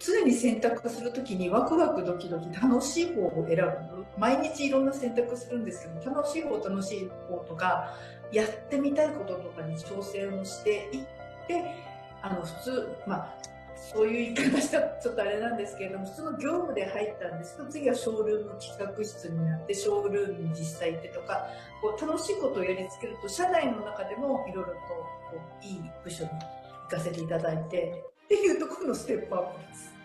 常に選択するときにワクワクドキドキ楽しい方を選ぶ。毎日いろんな選択するんですけど楽しい方楽しい方とかやってみたいこととかに挑戦をしていってあの普通まあそういう言い方したらちょっとあれなんですけれども普通の業務で入ったんですけど次はショールーム企画室になってショールームに実際行ってとかこう楽しいことをやりつけると社内の中でもいろいろとこういい部署に行かせていただいてっていうところのステップアップです。